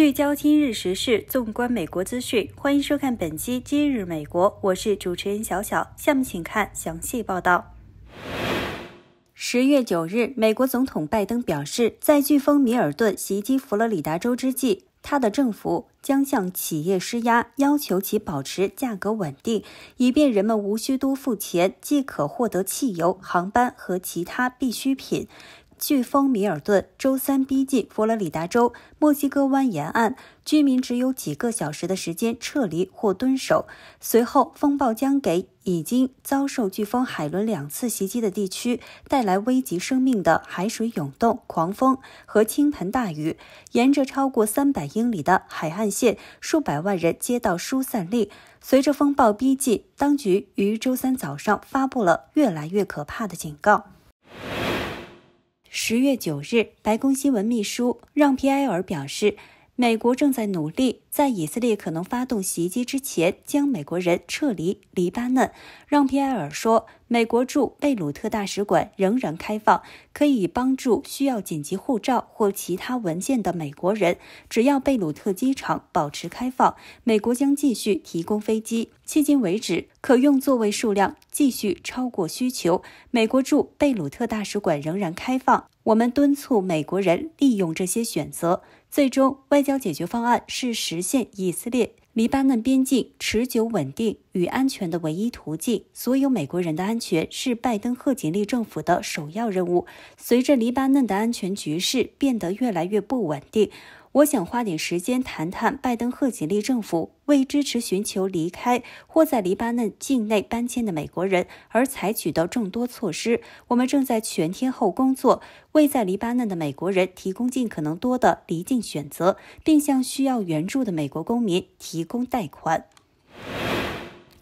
聚焦今日时事，纵观美国资讯，欢迎收看本期《今日美国》，我是主持人小小。下面请看详细报道。十月九日，美国总统拜登表示，在飓风米尔顿袭击佛罗里达州之际，他的政府将向企业施压，要求其保持价格稳定，以便人们无需多付钱，即可获得汽油、航班和其他必需品。飓风米尔顿周三逼近佛罗里达州墨西哥湾沿岸，居民只有几个小时的时间撤离或蹲守。随后，风暴将给已经遭受飓风海伦两次袭击的地区带来危及生命的海水涌动、狂风和倾盆大雨。沿着超过三百英里的海岸线，数百万人接到疏散令。随着风暴逼近，当局于周三早上发布了越来越可怕的警告。十月九日，白宫新闻秘书让·皮埃尔表示，美国正在努力在以色列可能发动袭击之前将美国人撤离黎巴嫩。让·皮埃尔说。美国驻贝鲁特大使馆仍然开放，可以帮助需要紧急护照或其他文件的美国人。只要贝鲁特机场保持开放，美国将继续提供飞机。迄今为止，可用座位数量继续超过需求。美国驻贝鲁特大使馆仍然开放。我们敦促美国人利用这些选择。最终，外交解决方案是实现以色列。黎巴嫩边境持久稳定与安全的唯一途径。所有美国人的安全是拜登贺锦丽政府的首要任务。随着黎巴嫩的安全局势变得越来越不稳定。我想花点时间谈谈拜登贺锦丽政府为支持寻求离开或在黎巴嫩境内搬迁的美国人而采取的众多措施。我们正在全天候工作，为在黎巴嫩的美国人提供尽可能多的离境选择，并向需要援助的美国公民提供贷款。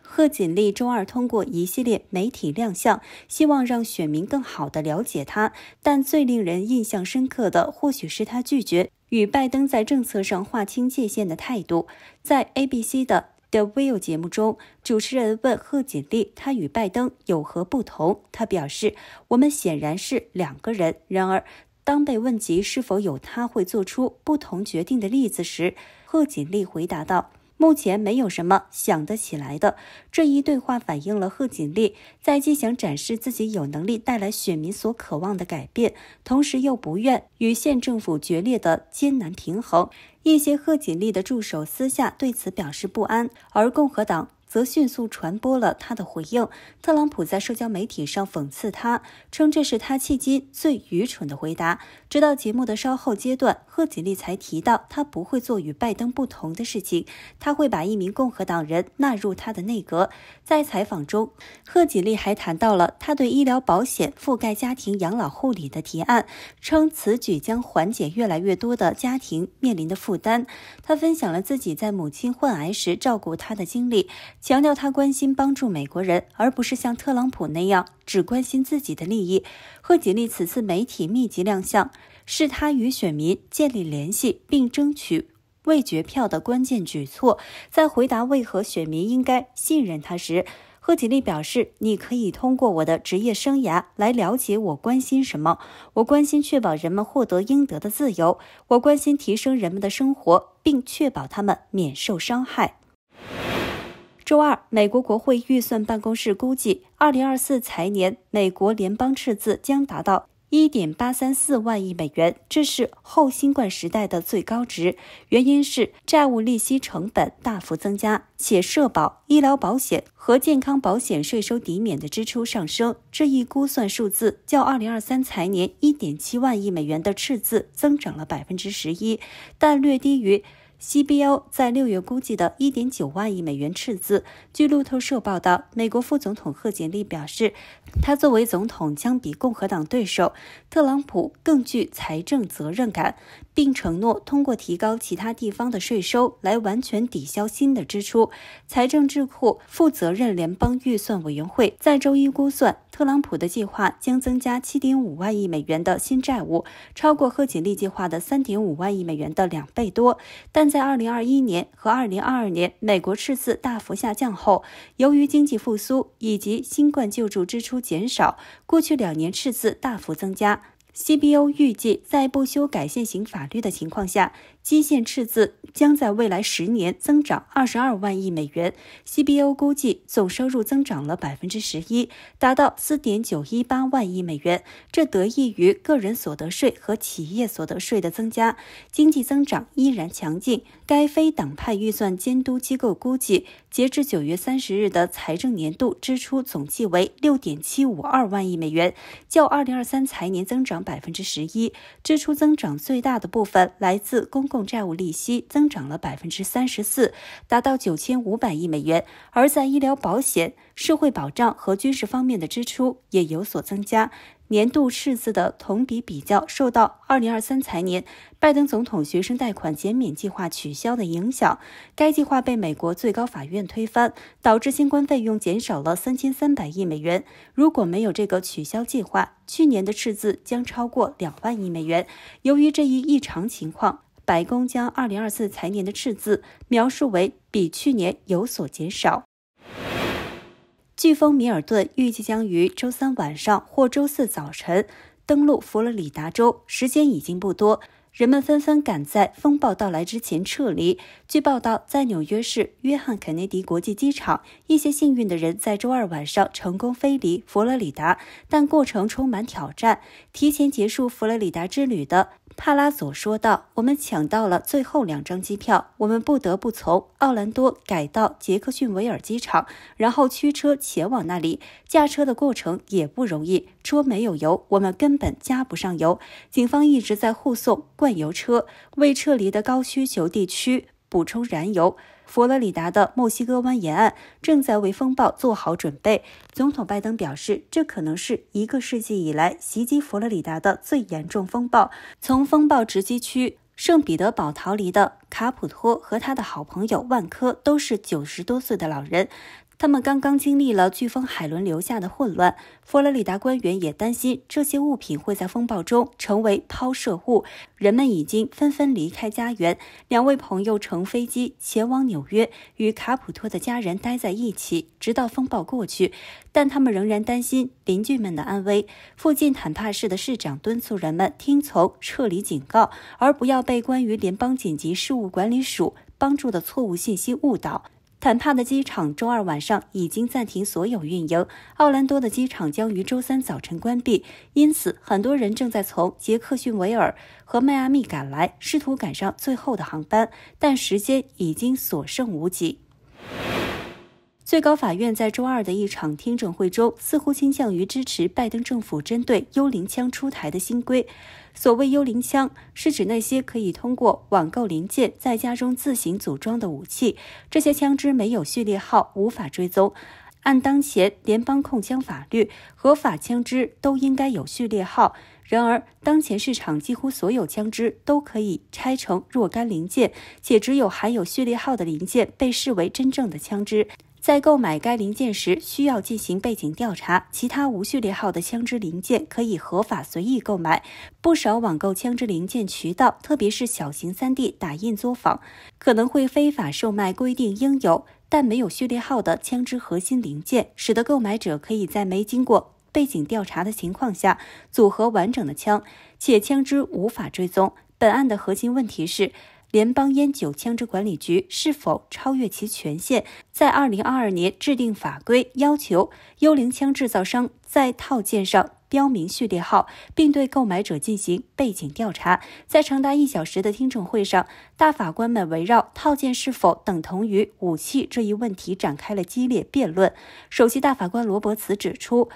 贺锦丽周二通过一系列媒体亮相，希望让选民更好地了解他。但最令人印象深刻的，或许是他拒绝。与拜登在政策上划清界限的态度，在 ABC 的 The View 节目中，主持人问贺锦丽：“她与拜登有何不同？”他表示：“我们显然是两个人。”然而，当被问及是否有他会做出不同决定的例子时，贺锦丽回答道。目前没有什么想得起来的。这一对话反映了贺锦丽在既想展示自己有能力带来选民所渴望的改变，同时又不愿与县政府决裂的艰难平衡。一些贺锦丽的助手私下对此表示不安，而共和党。则迅速传播了他的回应。特朗普在社交媒体上讽刺他，称这是他迄今最愚蠢的回答。直到节目的稍后阶段，贺锦丽才提到他不会做与拜登不同的事情，他会把一名共和党人纳入他的内阁。在采访中，贺锦丽还谈到了他对医疗保险覆盖家庭养老护理的提案，称此举将缓解越来越多的家庭面临的负担。他分享了自己在母亲患癌时照顾她的经历。强调他关心帮助美国人，而不是像特朗普那样只关心自己的利益。贺锦丽此次媒体密集亮相，是他与选民建立联系并争取未决票的关键举措。在回答为何选民应该信任他时，贺锦丽表示：“你可以通过我的职业生涯来了解我关心什么。我关心确保人们获得应得的自由，我关心提升人们的生活，并确保他们免受伤害。”周二，美国国会预算办公室估计，二零二四财年美国联邦赤字将达到一点八三四万亿美元，这是后新冠时代的最高值。原因是债务利息成本大幅增加，且社保、医疗保险和健康保险税收抵免的支出上升。这一估算数字较二零二三财年一点七万亿美元的赤字增长了百分之十一，但略低于。CBO 在六月估计的1.9万亿美元赤字。据路透社报道，美国副总统贺锦丽表示，他作为总统将比共和党对手特朗普更具财政责任感，并承诺通过提高其他地方的税收来完全抵消新的支出。财政智库负责任联邦预算委员会在周一估算，特朗普的计划将增加7.5万亿美元的新债务，超过贺锦丽计划的3.5万亿美元的两倍多。但在二零二一年和二零二二年，美国赤字大幅下降后，由于经济复苏以及新冠救助支出减少，过去两年赤字大幅增加。CBO 预计，在不修改现行法律的情况下，基线赤字将在未来十年增长二十二万亿美元。CBO 估计总收入增长了百分之十一，达到四点九一八万亿美元。这得益于个人所得税和企业所得税的增加，经济增长依然强劲。该非党派预算监督机构估计，截至九月三十日的财政年度支出总计为六点七五二万亿美元，较二零二三财年增长百分之十一。支出增长最大的部分来自公共债务利息增长了百分之三十四，达到九千五百亿美元；而在医疗保险、社会保障和军事方面的支出也有所增加。年度赤字的同比比较受到二零二三财年拜登总统学生贷款减免计划取消的影响，该计划被美国最高法院推翻，导致相关费用减少了三千三百亿美元。如果没有这个取消计划，去年的赤字将超过两万亿美元。由于这一异常情况。白宫将二零二四财年的赤字描述为比去年有所减少。飓风米尔顿预计将于周三晚上或周四早晨登陆佛罗里达州，时间已经不多。人们纷纷赶在风暴到来之前撤离。据报道，在纽约市约翰肯尼迪国际机场，一些幸运的人在周二晚上成功飞离佛罗里达，但过程充满挑战。提前结束佛罗里达之旅的。帕拉索说道：“我们抢到了最后两张机票，我们不得不从奥兰多改到杰克逊维尔机场，然后驱车前往那里。驾车的过程也不容易，车没有油，我们根本加不上油。警方一直在护送灌油车，为撤离的高需求地区补充燃油。”佛罗里达的墨西哥湾沿岸正在为风暴做好准备。总统拜登表示，这可能是一个世纪以来袭击佛罗里达的最严重风暴。从风暴直击区圣彼得堡逃离的卡普托和他的好朋友万科都是九十多岁的老人。他们刚刚经历了飓风海伦留下的混乱，佛罗里达官员也担心这些物品会在风暴中成为抛射物。人们已经纷纷离开家园。两位朋友乘飞机前往纽约，与卡普托的家人待在一起，直到风暴过去。但他们仍然担心邻居们的安危。附近坦帕市的市长敦促人们听从撤离警告，而不要被关于联邦紧急事务管理署帮助的错误信息误导。坦帕的机场周二晚上已经暂停所有运营，奥兰多的机场将于周三早晨关闭，因此很多人正在从杰克逊维尔和迈阿密赶来，试图赶上最后的航班，但时间已经所剩无几。最高法院在周二的一场听证会中，似乎倾向于支持拜登政府针对幽灵枪出台的新规。所谓幽灵枪，是指那些可以通过网购零件在家中自行组装的武器。这些枪支没有序列号，无法追踪。按当前联邦控枪法律，合法枪支都应该有序列号。然而，当前市场几乎所有枪支都可以拆成若干零件，且只有含有序列号的零件被视为真正的枪支。在购买该零件时，需要进行背景调查。其他无序列号的枪支零件可以合法随意购买。不少网购枪支零件渠道，特别是小型 3D 打印作坊，可能会非法售卖规定应有但没有序列号的枪支核心零件，使得购买者可以在没经过背景调查的情况下组合完整的枪，且枪支无法追踪。本案的核心问题是。联邦烟酒枪支管理局是否超越其权限，在二零二二年制定法规，要求幽灵枪制造商在套件上标明序列号，并对购买者进行背景调查？在长达一小时的听证会上，大法官们围绕套件是否等同于武器这一问题展开了激烈辩论。首席大法官罗伯茨指出。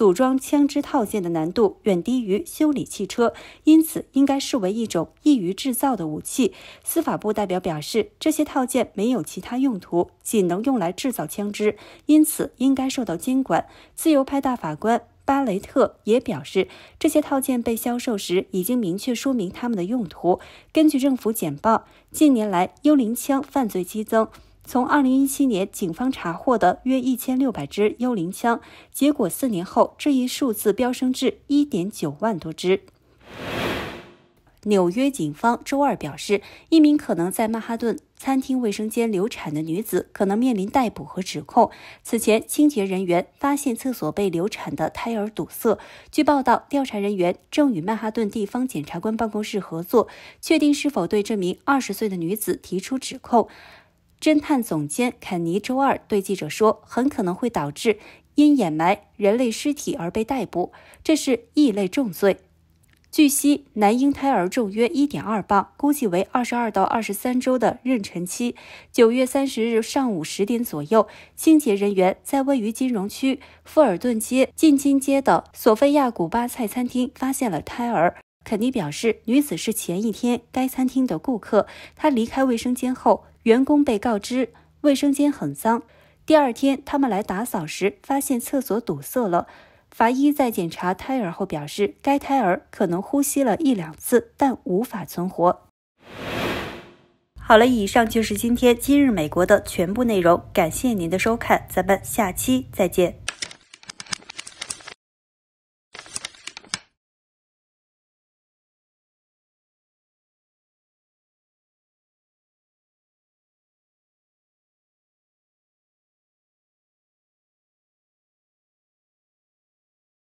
组装枪支套件的难度远低于修理汽车，因此应该视为一种易于制造的武器。司法部代表表示，这些套件没有其他用途，仅能用来制造枪支，因此应该受到监管。自由派大法官巴雷特也表示，这些套件被销售时已经明确说明他们的用途。根据政府简报，近年来幽灵枪犯罪激增。从2017年警方查获的约1600支幽灵枪，结果四年后这一数字飙升至1.9万多支。纽约警方周二表示，一名可能在曼哈顿餐厅卫生间流产的女子可能面临逮捕和指控。此前，清洁人员发现厕所被流产的胎儿堵塞。据报道，调查人员正与曼哈顿地方检察官办公室合作，确定是否对这名二十岁的女子提出指控。侦探总监肯尼周二对记者说：“很可能会导致因掩埋人类尸体而被逮捕，这是异类重罪。”据悉，男婴胎儿重约一点二磅，估计为二十二到二十三周的妊娠期。九月三十日上午十点左右，清洁人员在位于金融区富尔顿街近金街的索菲亚古巴菜餐厅发现了胎儿。肯尼表示，女子是前一天该餐厅的顾客。她离开卫生间后，员工被告知卫生间很脏。第二天，他们来打扫时发现厕所堵塞了。法医在检查胎儿后表示，该胎儿可能呼吸了一两次，但无法存活。好了，以上就是今天今日美国的全部内容，感谢您的收看，咱们下期再见。